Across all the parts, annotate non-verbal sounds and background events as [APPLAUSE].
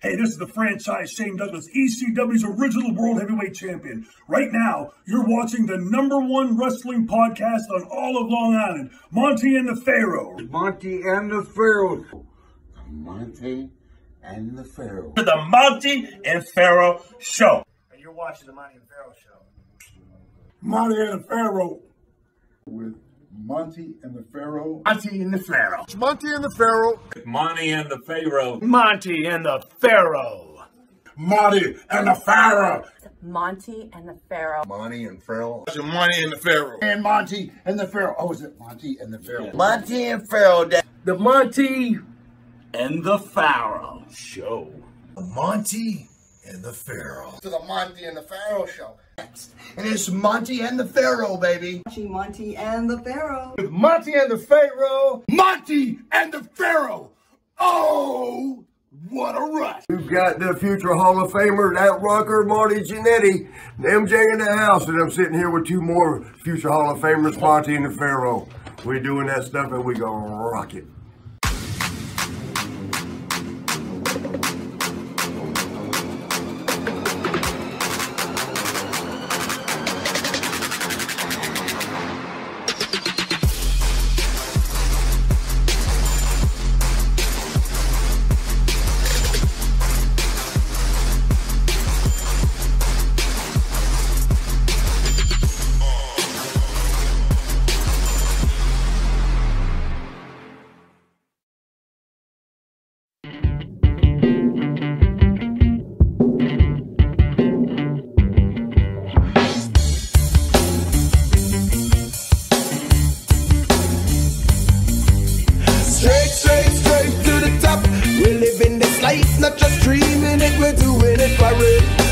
Hey, this is the franchise Shane Douglas, ECW's original World Heavyweight Champion. Right now, you're watching the number one wrestling podcast on all of Long Island, Monte and the Pharaoh. Monte and the Pharaoh. Monte and the Pharaoh. To the Monte and Pharaoh Show. And you're watching the Monte and Pharaoh show. Monte and the Pharaoh. with Monte and the Pharaoh. Monte and the Pharaoh. Monte and the Pharaoh. Monte and the Pharaoh. Monte and the Pharaoh. Monte and the Pharaoh. Monte and the Pharaoh. Monte and Pharaoh. Monte and the Pharaoh. And Monte and the Pharaoh. Oh, is it Monte and the Pharaoh? Monte and Pharaoh. The Monte and the Pharaoh Show. The Monte and the Pharaoh. To the Monte and the Pharaoh show. And it's Monte and the Pharaoh, baby. Watching Monte and the Pharaoh. With Monte and the Pharaoh. Monte and the Pharaoh. Oh, what a rush. We've got the future Hall of Famer, that rocker, Marty Jannetty, MJ in the house, and I'm sitting here with two more future Hall of Famers, Monte and the Pharaoh. We're doing that stuff and we gonna rock it. Not just dreaming it, we're doing it for real.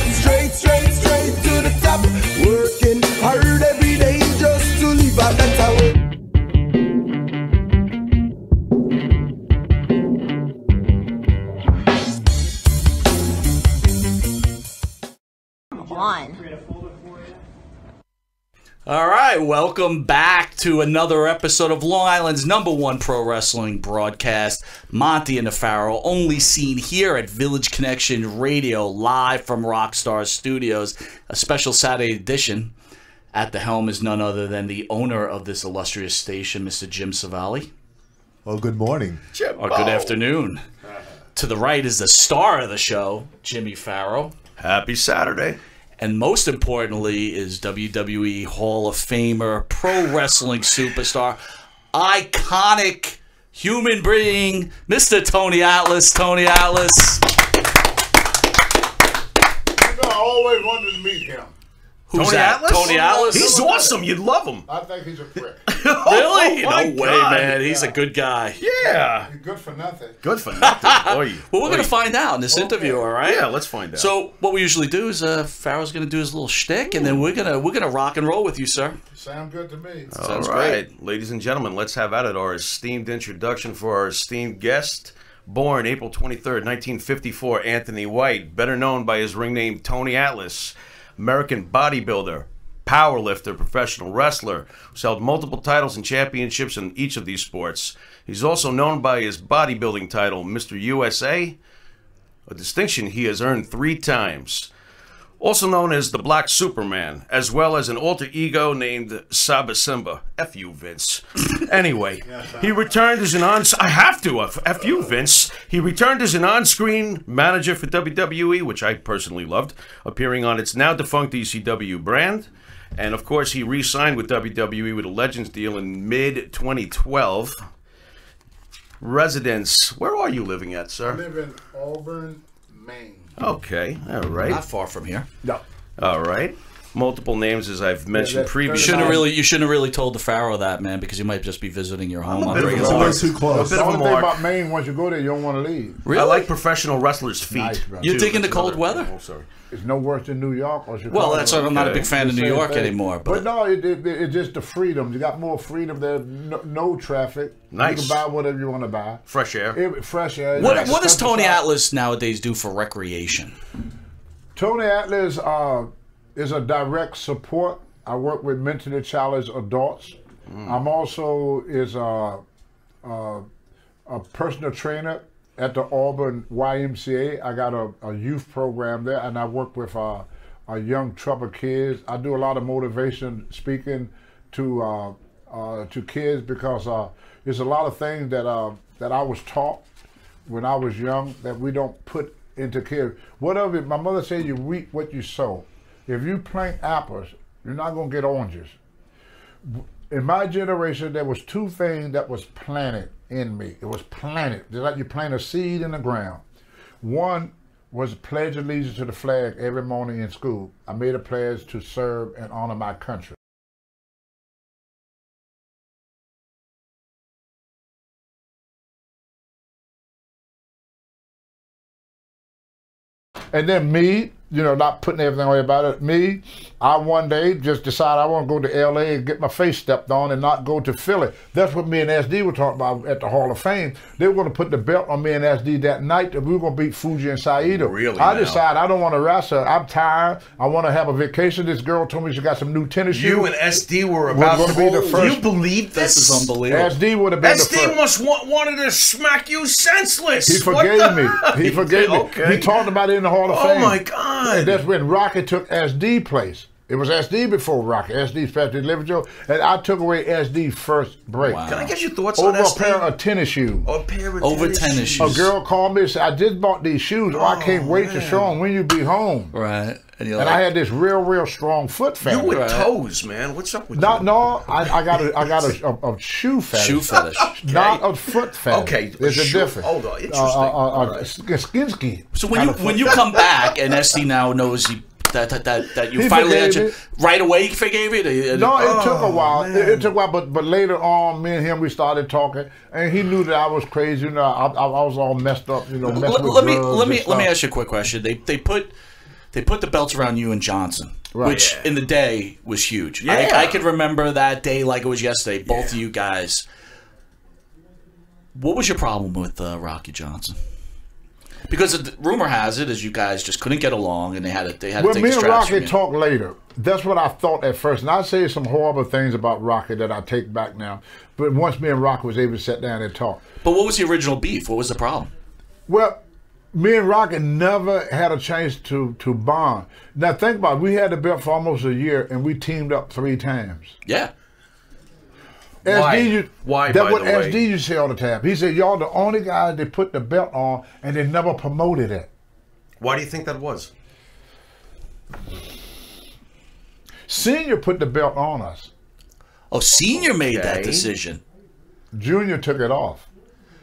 All right, welcome back to another episode of Long Island's number one pro wrestling broadcast, Monte and the Pharaoh, only seen here at Village Connection Radio, live from Rockstar Studios, a special Saturday edition. At the helm is none other than the owner of this illustrious station, Mr. Jim Savali. Well, good morning. Or good afternoon. To the right is the star of the show, Jimmy Farrow. Happy Saturday. And most importantly is WWE Hall of Famer, pro wrestling superstar, iconic human being, Mr. Tony Atlas. Tony Atlas. You know, I always wanted to meet him. Who's Tony that? Atlas? Tony Atlas? He's awesome. You'd love him. I think he's a prick. [LAUGHS] [LAUGHS] really? Oh, no way, God. man. He's a good guy. Yeah. He's good for nothing. Good for nothing. [LAUGHS] Oy. Well, we're going to find out in this interview, all right? Yeah, let's find out. So what we usually do is uh, Farrow's going to do his little shtick, and then we're gonna we're gonna rock and roll with you, sir. Sound good to me. All Sounds right, ladies and gentlemen, let's have at it our esteemed introduction for our esteemed guest. Born April 23rd, 1954, Anthony White, better known by his ring name Tony Atlas, American bodybuilder, powerlifter, professional wrestler, who's held multiple titles and championships in each of these sports. He's also known by his bodybuilding title, Mr. USA, a distinction he has earned three times. Also known as the Black Superman, as well as an alter ego named Saba Simba. F you, Vince. [LAUGHS] Anyway, he returned as an on. I have to. F you, Vince. He returned as an on-screen manager for WWE, which I personally loved, appearing on its now defunct ECW brand. And of course, he re-signed with WWE with a Legends deal in mid 2012. Residence. Where are you living at, sir? I live in Auburn, Maine. Okay, all right. Not far from here. No. All right. Multiple names, as I've mentioned that- previously. Shouldn't have really you shouldn't have really told the Pharaoh that, man, because you might just be visiting your home. a on bit of a regular mark. too close. A bit The of a only thing about Maine, once you go there, you don't want to leave. Really? I like professional wrestlers' feet. Nice. You're too. digging the cold weather? Oh, sorry. It's no worse than New York or Chicago. Well, that's why I'm not a big fan of New York thing. anymore. But But no, it, it, it's just the freedom. You got more freedom there. No, no traffic. Nice. You can buy whatever you want to buy. Fresh air. It- fresh air. what Nice. what does Tony Atlas nowadays do for recreation? Tony Atlas uh, is a direct support. I work with mentally challenged adults. I'm also is a, a, a personal trainer at the Auburn YMCA. I got a, a youth program there, and I work with uh, uh, young troubled kids. I do a lot of motivation speaking to uh, uh, to kids because uh, there's a lot of things that uh, that I was taught when I was young that we don't put into kids. Whatever my mother said, you reap what you sow. If you plant apples, you're not gonna get oranges. In my generation, there was two things that was planted in me. It was planted, just like you plant a seed in the ground. One was pledge allegiance to the flag every morning in school. I made a pledge to serve and honor my country. And then me, you know, not putting everything away about it. Me, I one day just decided I want to go to LA and get my face stepped on and not go to Philly. That's what me and SD were talking about at the Hall of Fame. They were going to put the belt on me and SD that night that we were going to beat Fuji and Saito. Really I now? decided I don't want to wrestle. I'm tired. I want to have a vacation. This girl told me she got some new tennis shoes. You and SD were We're about gonna be the first- You believe this? This is unbelievable. SD would have been the SD first. must want, wanted to smack you senseless. He What forgave me. He [LAUGHS] forgave me. Okay. He talked about it in the Hall of Oh, Fame. Oh, my God. That's when Rocket took SD place. It was SD before Rocky. SD special delivery Joe. And I took away SD first break. Can I get your thoughts Over on a pair of tennis shoes. A pair of Over tennis shoes. A girl called me and said, I just bought these shoes. Oh, I can't wait to show them when you be home. Right. And And like, I had this real, real strong foot fetish. You fetish. with toes, man. What's up with No, you? no, I, I got a, I got a, a, a shoe fetish. shoe fetish. [LAUGHS] Not a foot fetish. Okay, there's a shoe- difference. hold on, interesting. Uh, uh, uh, All right. Skinsky. So when you when you come back and SD now knows you, that, that that that you He finally had forgave you, right away he forgave it. No, it took a Oh, while. It, it took a while, but but later on, me and him we started talking, and he knew that I was crazy. You know, I, I, I was all messed up. You know, messing let, with let me let and me let me ask you a quick question. They they put they put the belts around you and Johnson, Right. which Yeah. in the day was huge. Yeah. I, I could remember that day like it was yesterday. Both of you guys. What was your problem with uh, Rocky Johnson? Because the rumor has it is you guys just couldn't get along and they had to they had Well, to take me and from you. later. That's what I thought at first, and I say some horrible things about Rocket that I take back now. But once me and Rocket was able to sit down and talk, But what was the original beef? What was the problem? Well, me and Rocket never had a chance to to bond. Now think about it. We had the belt for almost a year, and we teamed up three times. Yeah. Why? you, Why, That's by what the way? SD used to say all the time. He said, "Y'all the only guys that put the belt on, and they never promoted it." Why do you think that was? Senior put the belt on us. Oh, Senior made that decision. Junior took it off.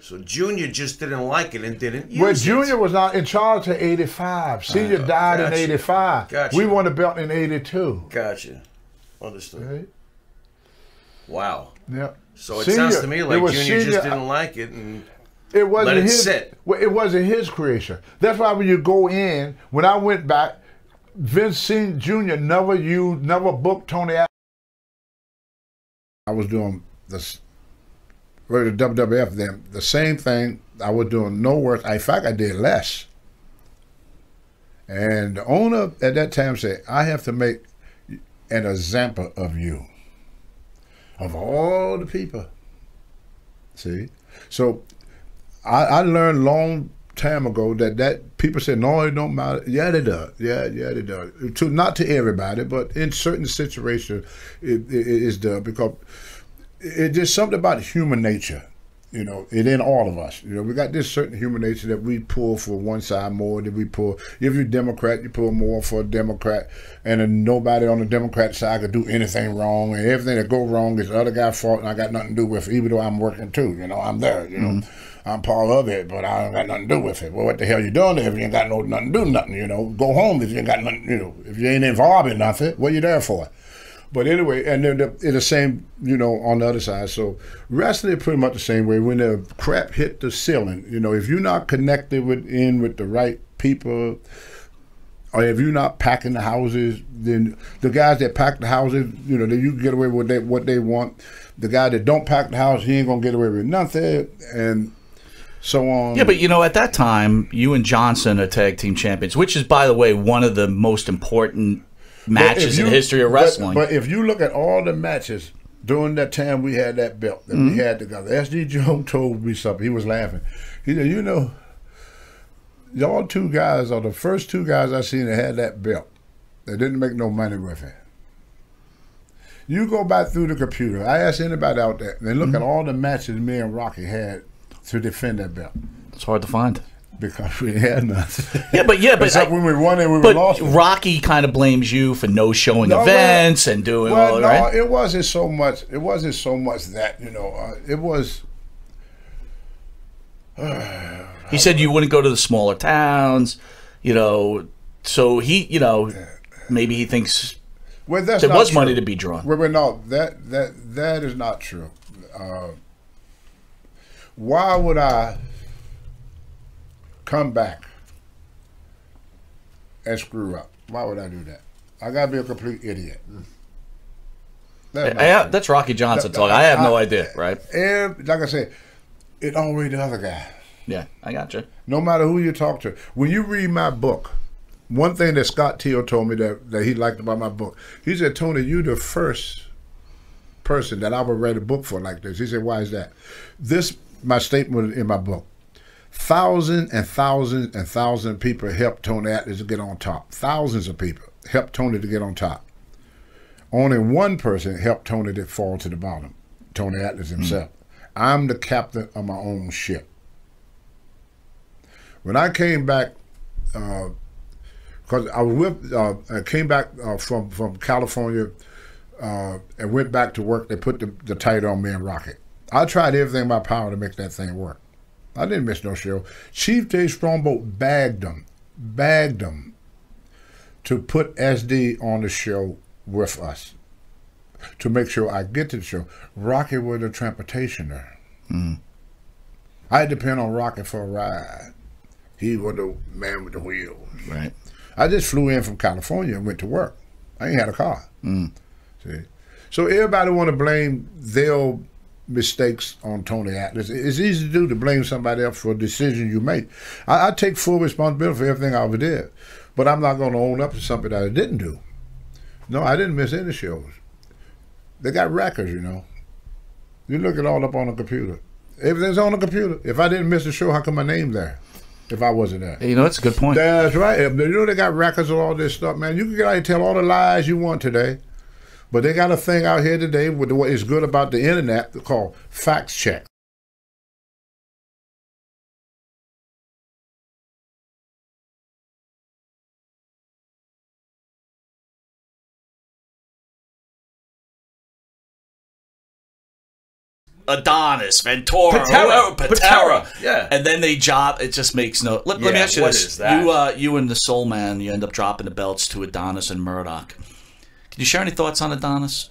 So Junior just didn't like it and didn't use Well, it. Junior was not in charge till '85. Senior uh, died in '85. Gotcha. We won the belt in '82. Gotcha. Understood. Right? Wow. Yeah. So it Senior- sounds to me like Junior senior- just didn't like it, and It wasn't Let it his. sit. Well, it wasn't his creation. That's why when you go in, when I went back, Vince Senior Jr. never used, never booked Tony. I was doing this. For the WWF then the same thing. I was doing no work. In fact, I did less. And the owner at that time said, "I have to make an example of you, of all the people." See, so I, I learned long time ago that that people say no, it don't matter. Yeah, they does. Yeah, yeah, they does. To not to everybody, but in certain situations, it, it, it is done because it's just something about human nature. You know, it in all of us. You know, we got this certain human nature that we pull for one side more than we pull. If you're Democrat, you pull more for a Democrat, and nobody on the Democrat side could do anything wrong, and everything that go wrong is the other guy's fault, and I got nothing to do with it, even though I'm working too. You know, I'm there. You know, mm-hmm. I'm part of it, but I don't got nothing to do with it. Well, what the hell you doing there if you ain't got no nothing to do nothing? You know, go home if you ain't got nothing. You know, if you ain't involved in nothing, what you there for? But anyway, and then the, it's the same, you know, on the other side. So wrestling pretty much the same way. When the crap hit the ceiling, you know, if you're not connected with in with the right people, or if you're not packing the houses, then the guys that pack the houses, you know, they, you can get away with they, what they want. The guy that don't pack the house, he ain't gonna get away with nothing, and so on. Yeah, but you know, at that time, you and Johnson are tag team champions, which is, by the way, one of the most important matches if in the history of wrestling. But, if you look at all the matches during that time we had that belt that Mhm. we had together, SD Joe [LAUGHS] told me something. He was laughing. He said, "You know, y'all two guys are the first two guys I seen that had that belt. They didn't make no money with it. You go back through the computer. I asked anybody out there. They look at all the matches me and Rocky had to defend that belt It's hard to find. Because we had nothing. Yeah, but yeah, but Except I- when we won it, we But lost. Rocky kind of blames you for no showing No, well- events and doing Well, all no, right. it wasn't so much. It wasn't so much that you know. Uh, it was. [SIGHS] He said you wouldn't go to the smaller towns, you know. So he, you know, maybe he thinks Well, that's there not was true. money to be drawn. Well, well, no, that that that is not true. Uh, why would I come back and screw up? Why would I do that? I gotta be a complete idiot. That's not Yeah, true. that's Rocky Johnson That- talking. I have no I- idea, right? And like I said, it always the other guy. Yeah, I got you. No matter who you talk to. When you read my book, one thing that Scott Teal told me that, that he liked about my book, he said, Tony, you the first person that I would write a book for like this. He said, why is that? This, my statement in my book. Thousands and thousands and thousands of people helped Tony Atlas to get on top. Thousands of people helped Tony to get on top. Only one person helped Tony to fall to the bottom. Tony Atlas himself. I'm the captain of my own ship. When I came back, because I was with, uh, I came back uh, from from California uh, and went back to work. They put the, the title on me and Rocket. I tried everything in my power to make that thing work. I didn't miss no show. Chief Dave Strongbow bagged them, bagged them to put SD on the show with us to make sure I get to the show. Rocky was the transportationer. Mm. I had to depend on Rocky for a ride. He was the man with the wheels. Right. I just flew in from California and went to work. I ain't had a car. Mm. See, so everybody want to blame their mistakes on Tony Atlas. It's easy to do to blame somebody else for a decision you make. I, I take full responsibility for everything I ever did, but I'm not going to own up to something that I didn't do. No, I didn't miss any shows. They got records, you know. You look it all up on the computer. Everything's on the computer. If I didn't miss a show, how come my name there? If I wasn't there. You know, that's a good point. That's right. You know they got records of all this stuff, man. You can get out and tell all the lies you want today, but they got a thing out here today with what is good about the internet called fact check. Adonis, Ventura, Patera. whoever, Patera. Patera, yeah. And then they job. It just makes no. Let, let me ask you what this: is that? you, uh, you and the Soul Man, you end up dropping the belts to Adonis and Murdoch. Can you share any thoughts on Adonis?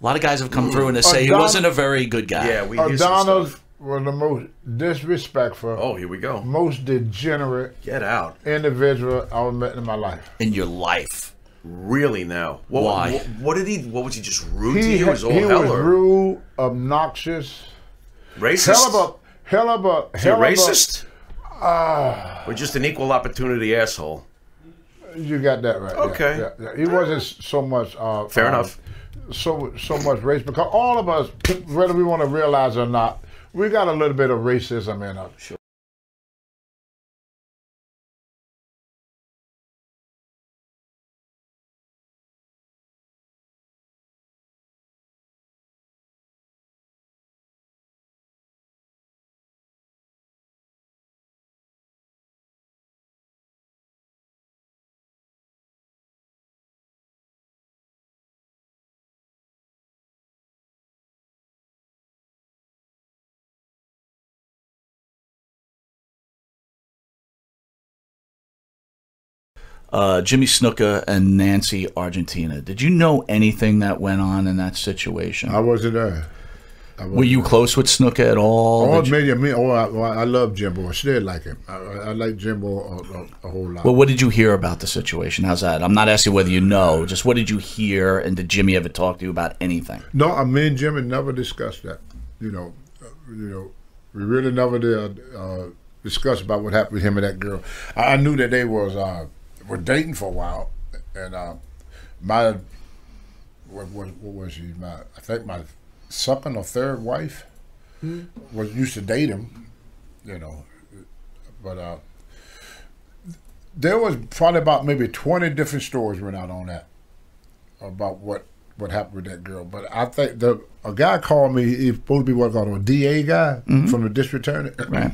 A lot of guys have come through and they say he wasn't a very good guy. Yeah, we hear some Adonis stuff. was the most disrespectful, Oh, here we go. most degenerate Get out. individual I ever met in my life. in your life. Really now? What, Why? What, what did he? What was he just rude to He, you? Was all he hell was or rude, obnoxious, racist? hell of a, hell of a, Is he hell of a- racist? Uh, or just an equal opportunity asshole? You got that right. Okay. Yeah, yeah. He wasn't so much. Uh, Fair uh, enough. So so much race because all of us, whether we want to realize or not, we got a little bit of racism in us. Sure. Uh, Jimmy Snuka and Nancy Argentino. Did you know anything that went on in that situation? I wasn't there. I Were you close with Snuka at all? Oh, you- me, oh, I, I love Jimbo. I still like him. I, I like Jimbo a, a, a whole lot. well, what did you hear about the situation? How's that? I'm not asking whether you know. Just what did you hear, and did Jimmy ever talk to you about anything? No, I me and Jimmy never discussed that. You know, uh, you know, we really never did uh, discuss about what happened with him and that girl. I, I knew that they was uh, were dating for a while, and uh, my what, what, what was she? My I think my second or third wife was used to date him. You know, but uh, there was probably about maybe twenty different stories went out on that about what what happened with that girl. But I think the a guy called me. He's supposed to be what called a DA guy Mhm. from the district attorney. Right.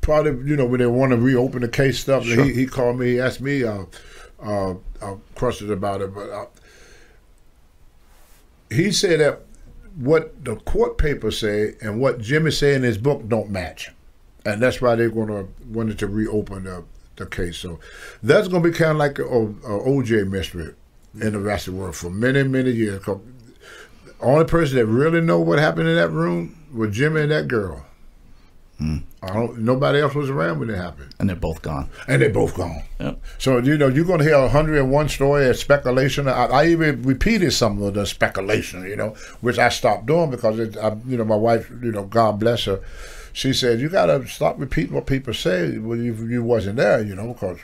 Probably, you know, when they want to reopen the case stuff, Sure. he, he called me. He asked me uh, uh, uh, questions about it, but uh, he said that what the court papers say and what Jimmy said in his book don't match, and that's why they're going to wanted to reopen the the case. So that's going to be kind of like a, a OJ mystery in the rest of the world for many many years. the only person that really know what happened in that room was Jimmy and that girl. Mm. I don't. Nobody else was around when it happened, And they're both gone. and they're both gone. Yep. So you know you're going to hear 101 story of speculation. I, I even repeated some of the speculation, you know, which I stopped doing because it, I, you know my wife, you know, God bless her, she said you got to stop repeating what people say when you, you wasn't there, you know, because.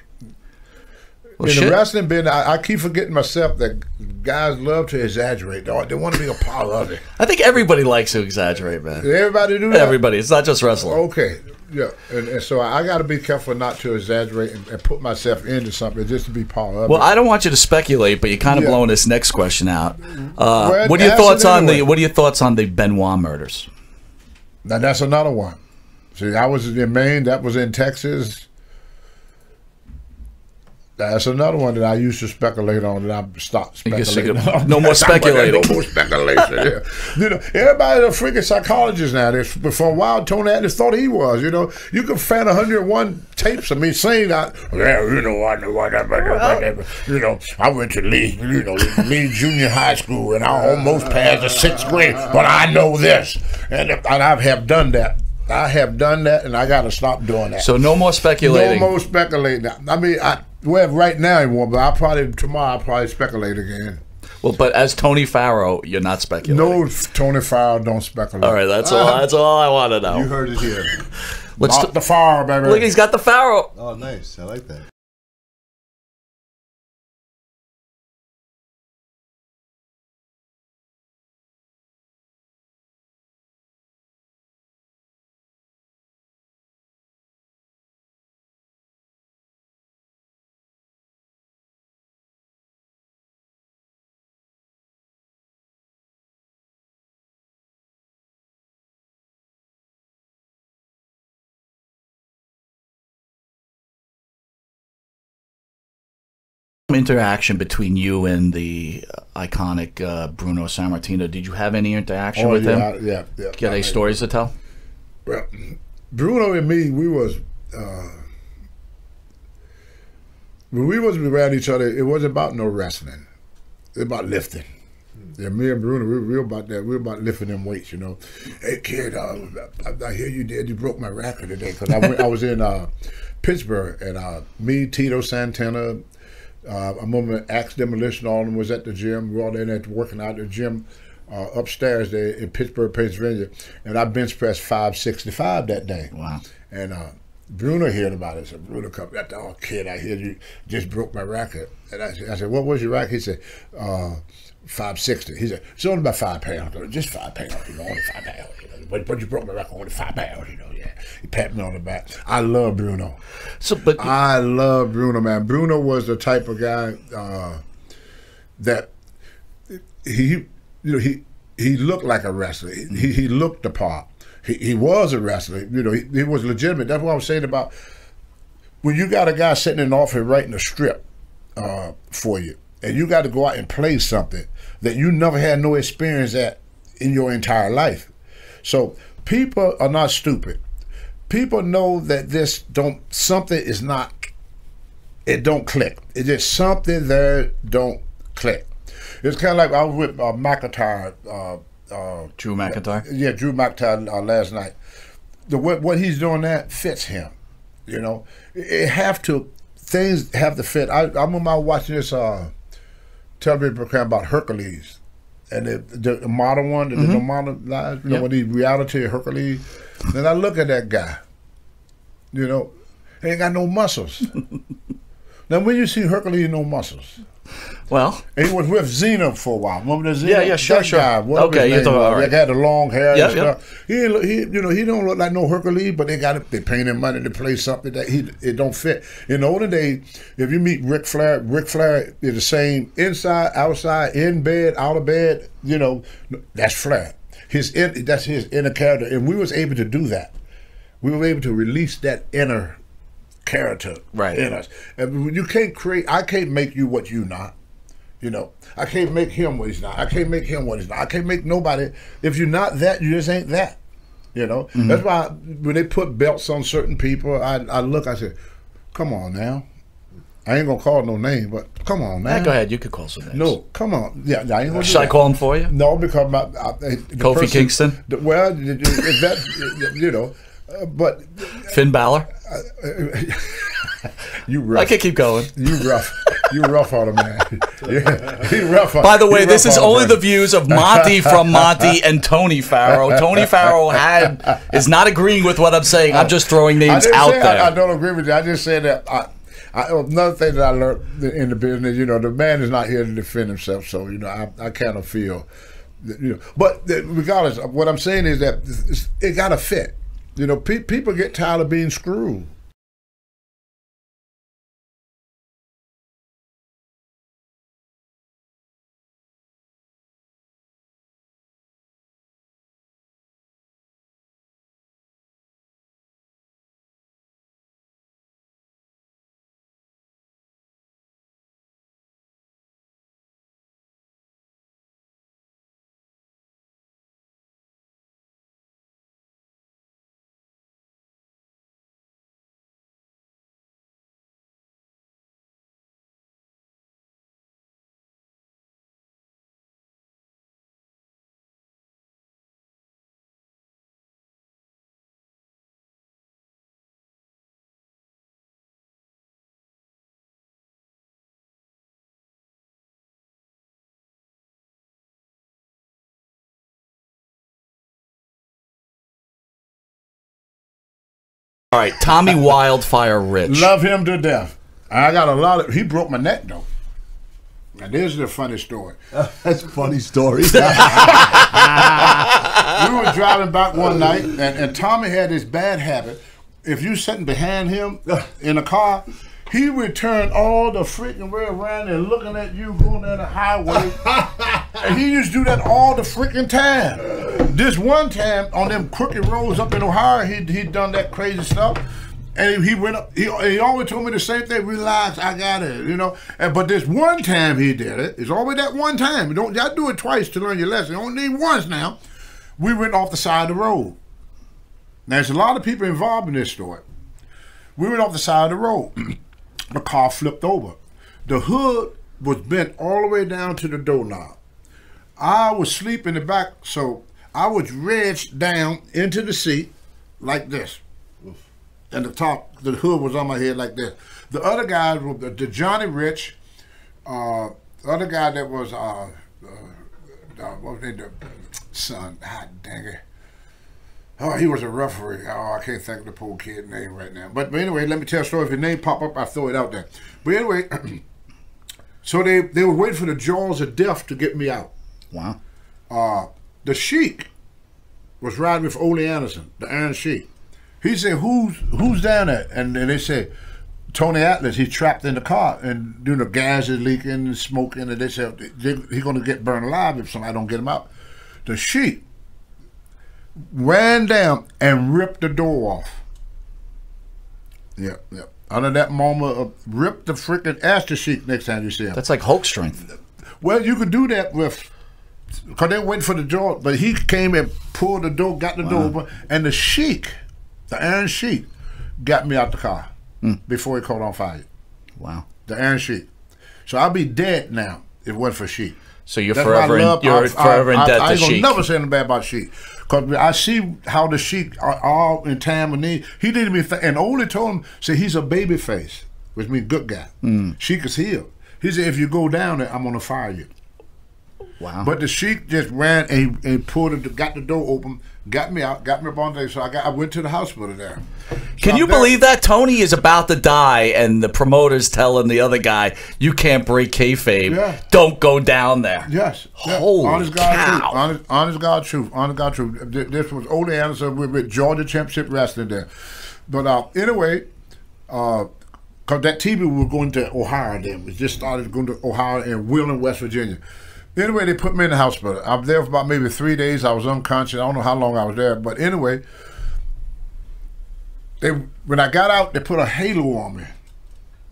Well, in shit. the wrestling business, I, I keep forgetting myself that guys love to exaggerate. They, they want to be a part of it. I think everybody likes to exaggerate, man. Everybody do that. Everybody. It's not just wrestling. Okay, yeah, and, and so I, got to be careful not to exaggerate and, and put myself into something just to be part of Well, it. I don't want you to speculate, but you're kind of Yeah. blowing this next question out. Uh, Well, what are your thoughts on the. What are your thoughts on the Benoit murders? Now that's another one. See, I was in Maine. That was in Texas. That's another one that I used to speculate on, and I stopped You guess you speculating. no more [LAUGHS] speculating. no more speculation. yeah. [LAUGHS] You know, everybody's a freaking psychologist now. But for a while, Tony Atlas thought he was. You know, you could find 101 tapes of me saying that. Yeah, you know, I know whatever. You know, I went to Lee, you know, Lee Junior High School, and I almost passed the sixth grade, but I know this, and, and I have done that. I have done that, and I got to stop doing that. So no more speculating. No more speculating. I mean, I well, right now he won't, but I probably tomorrow I'll probably speculate again. Well, but as Tony Farrow, you're not speculating. No, Tony Farrell don't speculate. All right, that's all. That's all I want to know. You heard it here. Let's Lock the fire, baby. look. He's got the Farrow. Oh, nice. I like that. Interaction between you and the iconic uh, Bruno Sammartino. Did you have any interaction Oh, with yeah, him? Yeah, yeah. Got any stories to tell? Well, Bruno and me, we was uh, when we was around each other. It wasn't about no wrestling. It was about lifting. Yeah, me and Bruno, we were real about that. We were about lifting them weights, you know. Hey kid, uh, I, I hear you did. You broke my record today because I, I was in uh, Pittsburgh and uh, me, Tito Santana, uh, I remember Ax Demolition, all of them was at the gym. We were all in there working out at the gym uh, upstairs there in Pittsburgh, Pennsylvania. And I bench pressed 565 that day. Wow. And uh, Bruno heard about it. So Bruno come back, oh, kid, I hear you just broke my record. And I, said- I said, what was your record? He said, uh, 560. He said, it's only about five pounds. Just five pounds, you know, only five pounds. You know. But, but you broke my record, only five pounds, you know, yeah. He pat me on the back. I love Bruno. So, but I love Bruno, man. Bruno was the type of guy uh, that he, you know, he he looked like a wrestler. He he looked the part. He, he was a wrestler. You know, he, he was legitimate. That's what I was saying about when you got a guy sitting in the office writing a strip uh, for you, and you got to go out and play something that you never had no experience at in your entire life. So people are not stupid. People know that this don't something is not it don't click. It's just something there don't click. It's kind of like I was with uh, McIntyre. Uh, uh, Drew McIntyre. yeah, Drew McIntyre uh, last night. The what, what he's doing that fits him. You know, it, have to things have to fit. I, I remember watching this uh, television program about Hercules, and the, the modern one, the, the Mhm. modern lives. You know, Yep. when he reality Hercules. Then I look at that guy. You know, he ain't got no muscles. [LAUGHS] now, when you see Hercules, no muscles. Well, he was with Xena for a while. Remember the Xena? Yeah, yeah, sure, that sure. Guy, Okay, you're talking- all right. Like, had the long hair Yeah, and yeah. stuff. He, he, you know, he don't look like no Hercules, but they got it. They paying him money to play something that he it don't fit. In the olden days, if you meet Ric Flair, Ric Flair is the same inside, outside, in bed, out of bed. You know, that's Flair. His in, that's his inner character, and we was able to do that. We were able to release that inner character Right. in us. And you can't create. I can't make you what you not. You know, I can't make him what he's not. I can't make him what he's not. I can't make nobody. If you're not that, you just ain't that. You know, Mm-hmm. that's why when they put belts on certain people, I, I look, I say, come on now. I ain't gonna call no name, but come on now. Yeah, go ahead. You could call some names. No, come on. Yeah, I ain't gonna Should I call him for you? No, because my I, Kofi person- Kingston? the- well, that you know, uh, but Finn Balor? [LAUGHS] you rough. I could keep going. You rough. You rough on him, man. [LAUGHS] Yeah, he rough. on- By the way, this is on only him. the views of Monte from Monte [LAUGHS] and Tony Farrow. Tony Farrow had is not agreeing with what I'm saying. I'm just throwing names out there. I, I don't agree with you. I just said that. I, I, another thing that I learned in the business, you know, the man is not here to defend himself. So you know, I, I kind of feel, that, you know, but regardless, what I'm saying is that it's- it got to fit. You know, pe- people get tired of being screwed. All right, Tommy [LAUGHS] Wildfire Rich. Love him to death. I got a lot of. He broke my neck though. Now there's the funny story. [LAUGHS] That's a funny story. [LAUGHS] we were driving back one night, and, and Tommy had this bad habit. If you're sitting behind him in a car, he would turn all the freaking way around and looking at you going down the highway. [LAUGHS] and he used to do that all the freaking time. This one time on them crooked roads up in Ohio, he he done that crazy stuff. And he went up. He, he always told me the same thing. Relax, I got it. You know. And but this one time he did it. It's always that one time. You don't. Y'all do it twice to learn your lesson. You only need once now. We went off the side of the road. Now there's a lot of people involved in this story. We went off the side of the road. [CLEARS THROAT] the car flipped over. The hood was bent all the way down to the doorknob. I was asleep in the back, so I was wedged down into the seat like this. And the top, the hood was on my head like this. The other guys were the, the Johnny Rich, uh, the other guy that was, uh, uh, uh, what was his name? Son, hot dang it. Oh, he was a referee. Oh, I can't think of the poor kid name right now. But, but anyway, let me tell a story. If your name pop up, I throw it out there. But anyway, [CLEARS THROAT] so they they were waiting for the jaws of death to get me out. Wow. Uh, the Sheik was riding with Ole Anderson, the Iron Sheik. He said, "Who's who's down there?" And then they said, "Tony Atlas. He's trapped in the car, and you know, gas is leaking and smoking, and they said he's going to get burned alive if somebody don't get him out." The Sheik ran down and ripped the door off. Yep, yep. Under that moment, of, ripped the freaking ask the Sheik next time you see him. That's like Hulk strength. Well, you could do that with because they waiting for the door, but he came and pulled the door, got the door open, and the sheik, the Iron Sheik, got me out the car hmm. before he caught on fire. Wow. The Iron Sheik. So I'll be dead now if it wasn't for Sheik. So you're That's I forever, in, you're I- forever I, in debt I, I to ain't gonna Sheik. never say anything bad about Sheik. Because I see how the Sheik are all in time and need. He didn't even think, and only told him, say he's a baby face, which means good guy. Mm. Sheik is healed. He said, if you go down there, I'm going to fire you. Wow. But the sheik just ran and, and pulled it, got the door open, got me out, got me up on there. So I got I went to the hospital there. Can So you I'm there- believe that Tony is about to die, and the promoter's telling the other guy, "You can't break kayfabe. Yeah. Don't go down there." Yes. yeah. Holy honest God cow. truth. Honest, honest God truth. Honest God truth. This was Ole Anderson with, with Georgia Championship Wrestling there. But uh, anyway, uh, cause that TV was going to Ohio then. We just started going to Ohio and Wheeling, West Virginia. Anyway, they put me in the hospital. I was there for about maybe three days. I was unconscious. I don't know how long I was there. But anyway, they when I got out, they put a halo on me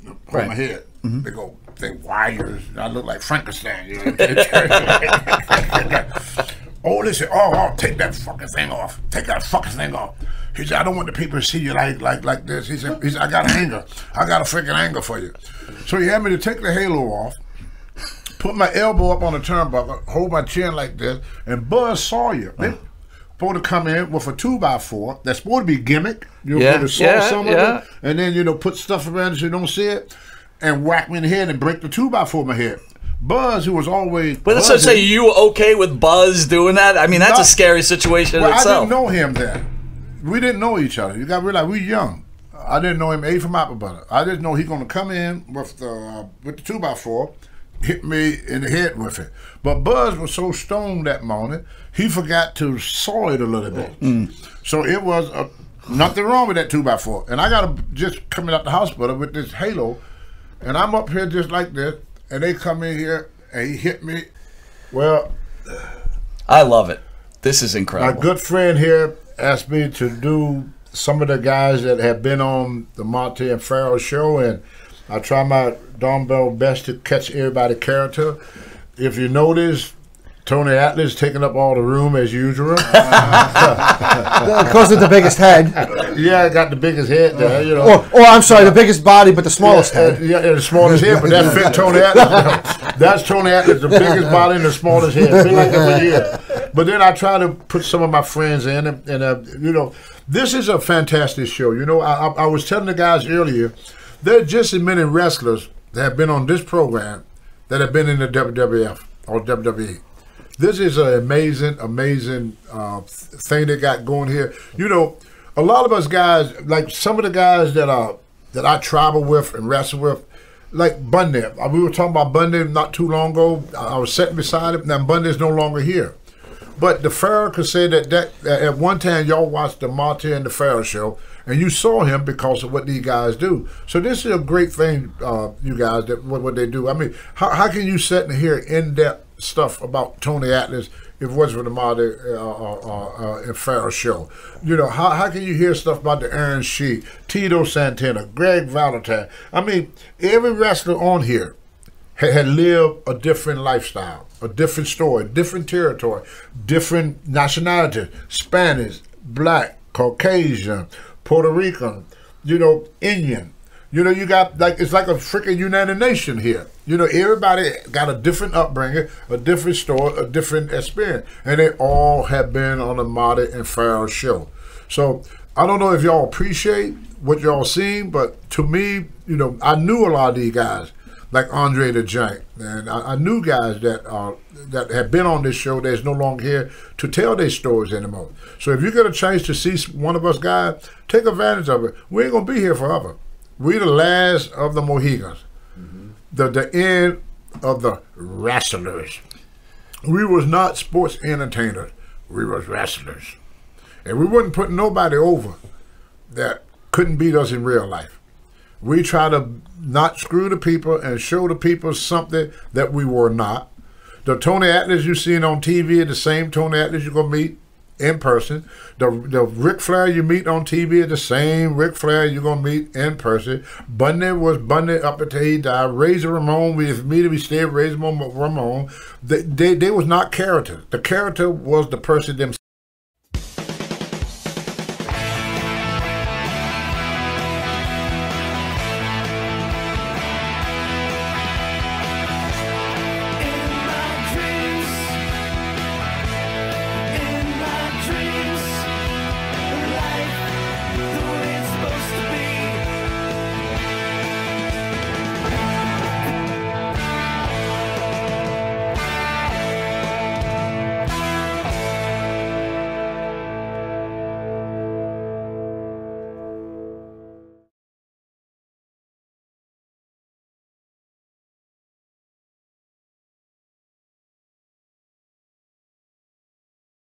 on Right. my head. Mm-hmm. They go, they wires. I look like Frankenstein. You know? [LAUGHS] oh, they said, oh, oh, take that fucking thing off. Take that fucking thing off. He said, I don't want the people to see you like like like this. He said, he said I got a hanger. I got a freaking anger for you. So he had me to take the halo off, put my elbow up on the turnbuckle, hold my chin like this, and Buzz Sawyer. They supposed to come in with a two by four. That's supposed to be gimmick. You know, Yeah, put a saw yeah, some yeah. of it, and then you know put stuff around so you don't see it, and whack me in the head and break the two by four in my head. Buzz, who was always But let's say you okay with Buzz doing that? I mean, that's a scary situation well, I didn't know him then. We didn't know each other. You got to realize we young. I didn't know him A from apple butter. I didn't know he gonna come in with the uh, with the two by four, hit me in the head with it. But Buzz was so stoned that morning, he forgot to saw it a little bit. Mm. So it was a, nothing wrong with that two by four. And I got to just coming out the hospital with this halo, and I'm up here just like this, and they come in here and he hit me. Well, I love it. This is incredible. my good friend here asked me to do some of the guys that have been on the Monte and Pharaoh show, and I try my dumbbell best to catch everybody character. If you notice, Tony Atlas taking up all the room as usual. Because [LAUGHS] of the biggest head. yeah, I got the biggest head there, you know. Or, or I'm sorry, the biggest body, but the smallest yeah, head. Yeah, yeah, the smallest head, but that fit Tony Atlas. [LAUGHS] That's Tony Atlas, the biggest body and the smallest head. Like years. But then I try to put some of my friends in, and, and uh, you know, this is a fantastic show. You know, I, I, I was telling the guys earlier, there are just as many wrestlers that have been on this program that have been in the WWF or WWE. This is an amazing, amazing uh, thing they got going here. You know, a lot of us guys, like some of the guys that are that I travel with and wrestle with, like Bundy. Uh, We were talking about Bundy not too long ago. I was sitting beside him. Now Bundy is no longer here. But the Pharaoh could say that, that that at one time y'all watched the Monte and the Pharaoh show, and you saw him because of what these guys do. So this is a great thing, uh, you guys, that what, what they do. I mean, how, how can you sit and hear in depth stuff about Tony Atlas if it wasn't for the Monte uh, uh, uh, and Pharaoh show? You know, how, how can you hear stuff about the Iron Sheik, Tito Santana, Greg Valentine? I mean, every wrestler on here had, had lived a different lifestyle, a different story, different territory, different nationalities Spanish, black, Caucasian, Puerto Rican, you know, Indian. You know, you got like it's like a freaking United Nation here. You know, everybody got a different upbringing, a different story, a different experience, and they all have been on the Marty and Pharaoh show. So I don't know if y'all appreciate what y'all seen, but to me, you know, I knew a lot of these guys, like Andre the Giant, and I, I knew guys that uh, that have been on this show that's no longer here to tell their stories anymore. So if you get a chance to see one of us guys, take advantage of it. We ain't gonna be here forever. We the last of the Mohicans, the the end of the wrestlers. We was not sports entertainers. We was wrestlers, and we wouldn't put nobody over that couldn't beat us in real life. We try to not screw the people and show the people something that we were not. The Tony Atlas you seen on TV is the same Tony Atlas you're gonna meet in person. The the Ric Flair you meet on TV is the same Ric Flair you're gonna meet in person. Bundy was Bundy up until he died. Razor Ramon, we we stayed Razor Ramon. They, they they was not character. The character was the person themselves.